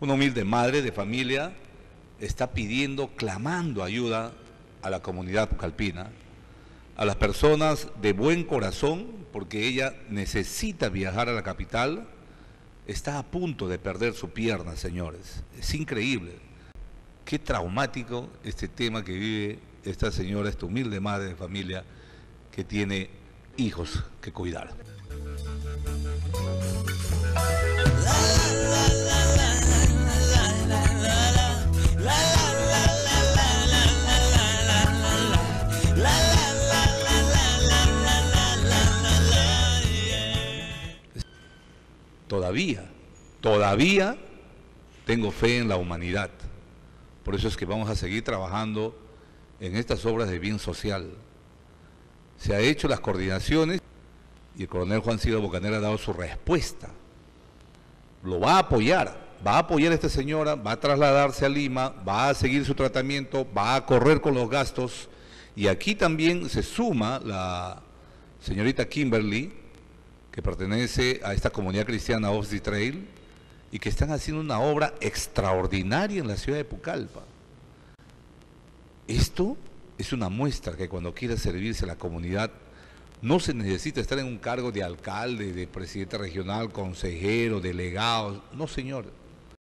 Una humilde madre de familia está pidiendo, clamando ayuda a la comunidad pucallpina, a las personas de buen corazón, porque ella necesita viajar a la capital, está a punto de perder su pierna, señores. Es increíble. Qué traumático este tema que vive esta señora, esta humilde madre de familia que tiene hijos que cuidar. Todavía, todavía tengo fe en la humanidad. Por eso es que vamos a seguir trabajando en estas obras de bien social. Se ha hecho las coordinaciones y el coronel Juan Silva Bocanera ha dado su respuesta. Lo va a apoyar, va a apoyar a esta señora, va a trasladarse a Lima, va a seguir su tratamiento, va a correr con los gastos. Y aquí también se suma la señorita Kimberly, que pertenece a esta comunidad cristiana Off Trail, y que están haciendo una obra extraordinaria en la ciudad de Pucallpa. Esto es una muestra que cuando quiera servirse a la comunidad no se necesita estar en un cargo de alcalde, de presidente regional, consejero, delegado. No, señor.